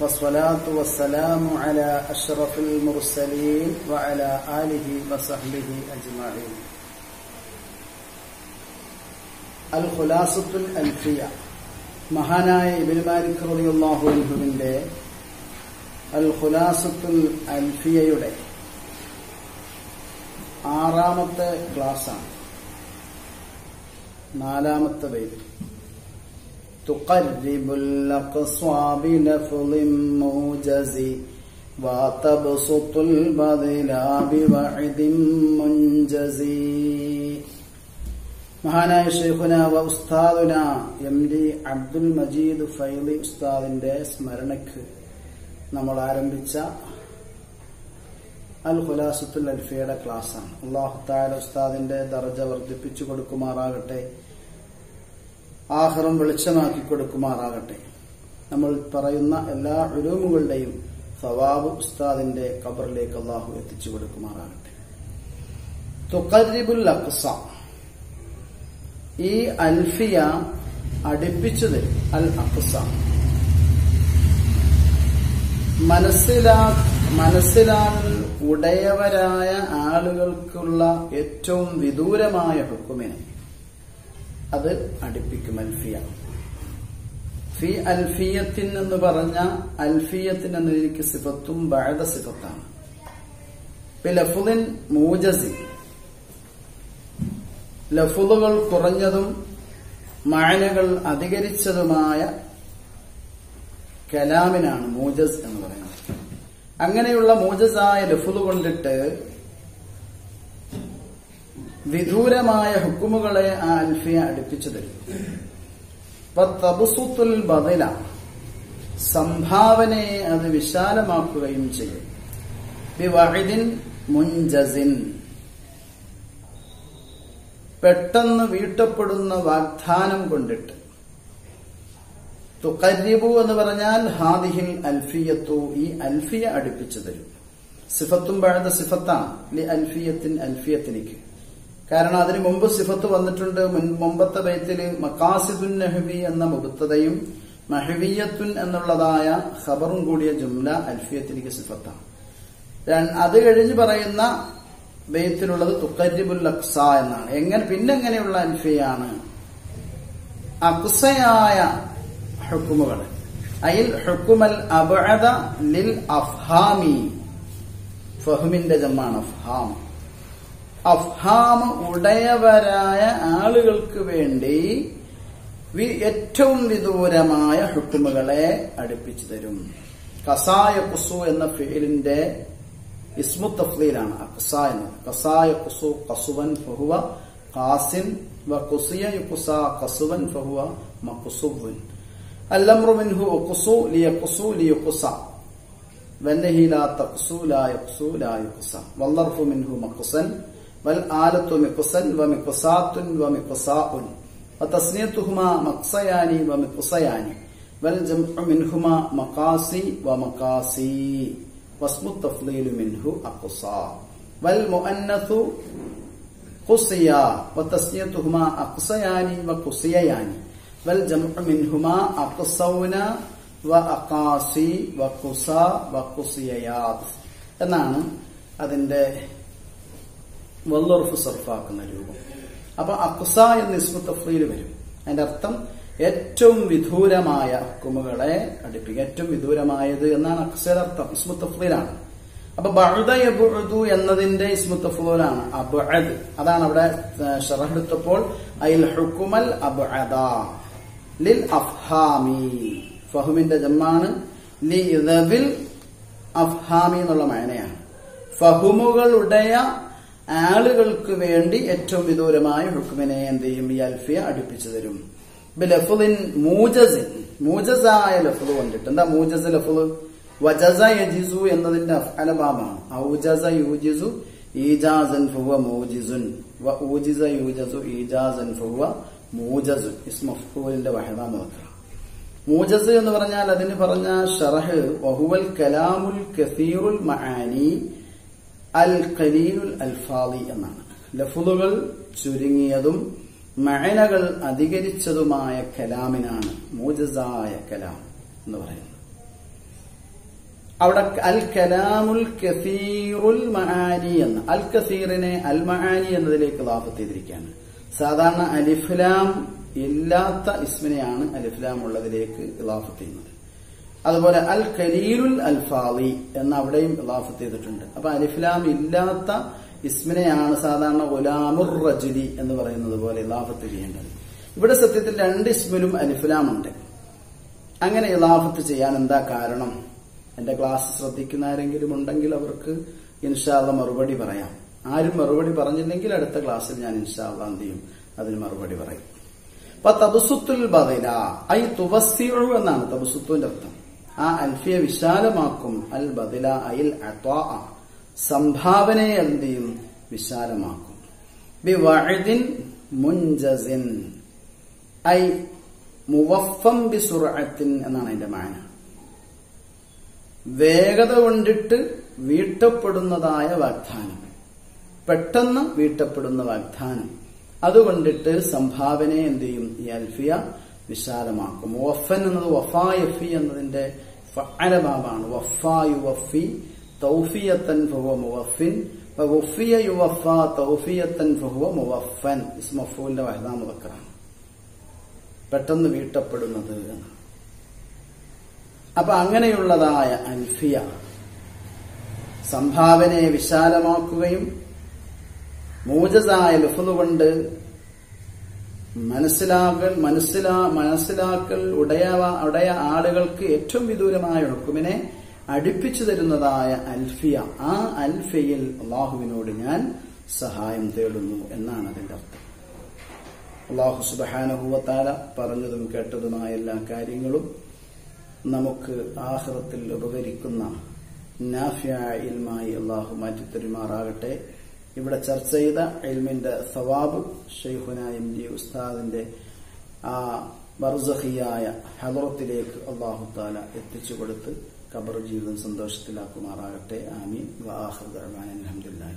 والصلاة والسلام على أشرف المرسلين وعلى آله وصحبه أجمعين الخلاصة الألفية മഹാനായ ഇബിൻ മാലിക് റളിയല്ലാഹു അൻഹുവിന്റെ അൽ ഖുലാസത്തുൽ അൽഫിയയുടെ ആറാമത്തെ ക്ലാസ്സാണ് നാലാമത്തെ പേര് تقرب الأقصى بلفظ موجز وتبسط البذل بوعد منجز മഹാനായ ഷെയ്ഖുന വ ഉസ്താദുന എം ഡി അബ്ദുൽ മജീദ് ഫൈലി ഉസ്താദിന്റെ സ്മരണയ്ക്ക് നമ്മൾ ആരംഭിച്ച അൽ ഖുലാസത്തുൽ അൽഫിയുടെ ക്ലാസ്സാണ് അള്ളാഹു താല ഉസ്താദിന്റെ ദർജ വർദ്ധിപ്പിച്ചു കൊടുക്കുമാറാകട്ടെ ആഹ്റം വെളിച്ചമാക്കി കൊടുക്കുമാറാകട്ടെ. നമ്മൾ പറയുന്ന എല്ലാ ഉലൂമുകളുടെയും സവാബ് ഉസ്താദിന്റെ ഖബറിലേക്ക് അള്ളാഹു എത്തിച്ചു കൊടുക്കുമാറാകട്ടെ. അഖ്സ ഈ അൽഫിയ അടിപ്പിച്ചത് അൽ അഖ്സ മനസ്സിലാ മനസ്സിലാൽ ഉടയവരായ ആളുകൾക്കുള്ള ഏറ്റവും വിദൂരമായ ഹുക്കുമിനെ. അത് അടുപ്പിക്കും അൽഫിയ. ഫി അൽഫിയത്തിൻ എന്ന് പറഞ്ഞ അൽഫിയത്തിൻ എന്നതിലേക്ക് സിഫത്തും ബഴത സിഫത്താണ്. ലഫുദിൻ മൂജസി. ലഫുദുകൾ കുറഞ്ഞതും മായനകൾ അധികരിച്ചതുമായ കലാമിനാണ് മൂജസ് എന്ന് പറയുന്നത്. അങ്ങനെയുള്ള മൂജസായ ലഫുദ് കൊണ്ടിട്ട് വിദൂരമായ ഹുക്കുമുകളെ ആ അൽഫിയ അടുപ്പിച്ചു തരും. ബദല സംഭാവനയെ അത് വിശാലമാക്കുകയും ചെയ്യും. മുൻജസിൻ പെട്ടെന്ന് വീട്ടപ്പെടുന്ന വാഗ്ദാനം കൊണ്ടിട്ട്. തുക്കരിബു എന്ന് പറഞ്ഞാൽ ഹാദിഹിൽ അൽഫിയത്തു ഈ അൽഫിയ അടുപ്പിച്ചു തരും. സിഫത്തും പഴത സിഫത്താണ്. അൽഫിയത്തിൻ അൽഫിയത്തിലേക്ക്. കാരണം അതിനു മുമ്പ് സിഫത്ത് വന്നിട്ടുണ്ട്. മുമ്പത്തെ ബൈത്തിൽ മക്കാസിദുൻ നഹ്വി എന്ന മുബത്തതയും മഹവിയത്തുൻ എന്നുള്ളതായ ഖബറും കൂടിയ ജുംല അൽഫിയത്തിലേക്ക് സിഫത്താണ്. അത് കഴിഞ്ഞ് പറയുന്ന ബെയ്ത്തിലുള്ളത് തുക്കരിബുൽ അക്സ എന്നാണ്. എങ്ങനെ പിന്നെങ്ങനെയുള്ള അൽഫിയാണ്? അക്സയായ ഹുക്കുമുകൾ. അയിൽ ഹുക്കുമൽ അബഅദ ലിൽ അഫ്ഹാമി. ഫഹ്മിന്റെ ജമ്മാണ് അഫ്ഹാം. അഫ്ഹാം ഉടയവരായ ആളുകൾക്ക് വേണ്ടി ഏറ്റവും വിദൂരമായ ഹുക്കുമുകളെ അടുപ്പിച്ചു തരും. കസായ കുസു എന്ന ഫീലിന്റെ ഇസ്മു തഫ്ലീലാണ്. അക്സ എന്നത് കസായ കുസു കസുവൻ ഫഹുവ കാസിൻ വ കുസിയ യുക്കുസ കസുവൻ ഫഹുവ മക്കുസുവൻ അല്ലംറു മിൻഹു ഉക്കുസു ലിയക്കുസു ലിയുക്കുസ വൽ വൽ ജംഉ മിൻഹുമാ മിൻഹു വൽ മുഅന്നസു ഖുസിയ. വൽ ജംഉ മിൻഹുമാ എന്നാണ് അതിന്റെ വല്ലുറഫ് സർഫാക്കുന്ന രൂപം. അപ്പൊ അക്സ എന്ന ഇസ്മു തഫ്രീൽ വരും. അതിന്റെ അർത്ഥം ഏറ്റവും വിദൂരമായ ഹുക്കുമുകളെ അടുപ്പിക്കുക ഏറ്റവും വിദൂരമായത് എന്നാണ് അക്സയുടെ ഇസ്മു തഫ്രീലാണ് അപ്പൊ ബഴുദ യബുഅദു എന്നതിന്റെ ഇസ്മു തഫ്ലൂലാണ്. അബ്അദ്. അതാണ് അവിടെ ഷറഹെടുത്തപ്പോൾ അയിൽ ഹുക്കുമൽ അബ്അദ. ലിൽ അഫ്ഹാമി. ഫഹുമിന്റെ ജമ്മാണ്. ലി ദവിൽ അഫ്ഹാമി എന്നുള്ള മയനയാണ്. ഫഹുമുകളുടയ ആളുകൾക്ക് വേണ്ടി ഏറ്റവും വിദൂരമായ ഹുക്കുമിനെ എന്ത് ചെയ്യും? ഈ അൽഫിയ അടുപ്പിച്ചു തരും. ലഫുദിൻ മൂജസിൻ. മൂജസായ ലഫുദ് കൊണ്ടിട്ട്. എന്താ മൂജസ് ലഫുദ്? വജസ യജിസു എന്നതിന്റെ അഫലഭാമാണ് ഔജസ യൂജിസു ഈജാസൻ ഫുവ മൂജിസുൻ. ഊജിസ യൂജസു ഈജാസൻ ഫുവ മൂജസു. ഇസ്മഫൂലിന്റെ വഹദാന്ന് വെക്കണം മൂജസ് എന്ന് പറഞ്ഞാൽ അതിന് പറഞ്ഞ ഷറഹ് വഹുവൽ കലാമുൽ കസീറുൽ മആനി അൽ ഖലീലുൽ അൽഫാദി എന്നാണ്. ലഫുലുകൾ ചുരുങ്ങിയതും മഴനകൾ അധികരിച്ചതുമായ കലാമിനാണ്. മൂജസായ കലാം എന്ന് പറയുന്നത്. അവിടെ അൽ കലാമുൽ കസീറുൽ മഹാനി എന്ന് അൽ കസീറിനെ അൽ മഹാനി എന്നതിലേക്ക് ലാഭത്ത് ചെയ്തിരിക്കുകയാണ്. സാധാരണ അലിഫ്ലാം ഇല്ലാത്ത ഇസ്മിനെയാണ് അലിഫ്ലാം ഉള്ളതിലേക്ക് ഇലാഫത്ത് ചെയ്യുന്നത്. അതുപോലെ അൽ കലീലുൽ അൽഫാവി എന്ന് അവിടെയും ഇലാഫത്ത് ചെയ്തിട്ടുണ്ട്. അപ്പൊ അലിഫ്ലാം ഇല്ലാത്ത ഇസ്മിനെയാണ് സാധാരണ ഗുലാമുർ റജുലി എന്ന് പറയുന്നത് പോലെ ഇലാഫത്ത് ചെയ്യേണ്ടത്. ഇവിടെ സത്യത്തിൽ രണ്ട് ഇസ്മിലും അലിഫ്ലാം ഉണ്ട് അങ്ങനെ ഇലാഫത്ത് ചെയ്യാൻ എന്താ കാരണം? എന്റെ ക്ലാസ് ശ്രദ്ധിക്കുന്ന ആരെങ്കിലും ഉണ്ടെങ്കിൽ അവർക്ക് ഇൻഷാള്ള മറുപടി പറയാം. ആരും മറുപടി പറഞ്ഞില്ലെങ്കിൽ അടുത്ത ക്ലാസ്സിൽ ഞാൻ ഇൻഷാള്ള എന്ത് ചെയ്യും? അതിന് മറുപടി പറയും. അപ്പൊ തപസുത്തുൽ ബദല ഐ തുവസ്സിഉ എന്നാണ് തപസുത്തുവിന്റെ അർത്ഥം. ആ അൽഫിയെ വിശാലമാക്കും. അൽ ബദില അയിൽ സംഭാവനയെ എന്ത് ചെയ്യും വിശാലമാക്കും. ബി വഅദിൻ മുൻജസിൻ. ഐ മുവഫം ബി എന്നാണ് അതിന്റെ മാന. വേഗത കൊണ്ടിട്ട് വീട്ടപ്പെടുന്നതായ വാഗ്ദാനം. പെട്ടെന്ന് വീട്ടപ്പെടുന്ന വാഗ്ദാനം. അതുകൊണ്ടിട്ട് സംഭാവനയെ എന്ത് ചെയ്യും ഈ അൽഫിയ വിശാലമാക്കും. വഫൻ എന്നത് വഫായഫി എന്നതിന്റെ ഫഅലബാബാണ് വഫായുവഫി തൗഫിയത്തൻ ഫഹുവ മുവഫിൻ. തൗഫിയത്തൻ ഫഹുവ മുവഫൻ. പെട്ടെന്ന് വീട്ടപ്പെടുന്നത് അപ്പൊ അങ്ങനെയുള്ളതായ അൽഫിയ സംഭാവനയെ വിശാലമാക്കുകയും മൂജസായ ലുഫുകൊണ്ട് മനസ്സിലാക്കൽ മനസ്സിലാ മനസ്സിലാക്കൽ ഉടയ ഉടയ ആളുകൾക്ക് ഏറ്റവും വിദൂരമായ ഒഴുക്കുമിനെ അടുപ്പിച്ചു തരുന്നതായ അൽഫിയ. ആ അൽഫയിൽ അള്ളാഹുവിനോട് ഞാൻ സഹായം തേടുന്നു എന്നാണ് അതിന്റെ അർത്ഥം. അള്ളാഹു സുബാനഹുവത്താല പറഞ്ഞതും കേട്ടതുമായ എല്ലാ കാര്യങ്ങളും നമുക്ക് ആഹ്റത്തിൽ ഉപകരിക്കുന്ന നാഫ്യ ഇൽമായി അള്ളാഹു മാറ്റിത്തരുമാറാകട്ടെ. ഇവിടെ ചർച്ച ചെയ്ത എൽമിന്റെ സവാബ് ഷെയ്ഖുന എം ജി ഉസ്താദിന്റെ ആ ബർസഹിയായ ഹലറത്തിലേക്ക് അള്ളാഹു താല എത്തിച്ചു കൊടുത്ത് ഖബർ ജീവിതം സന്തോഷത്തിലാക്കുമാറാകട്ടെ. ആമീൻ. വാഹുദ് അലഹമുല്ലാ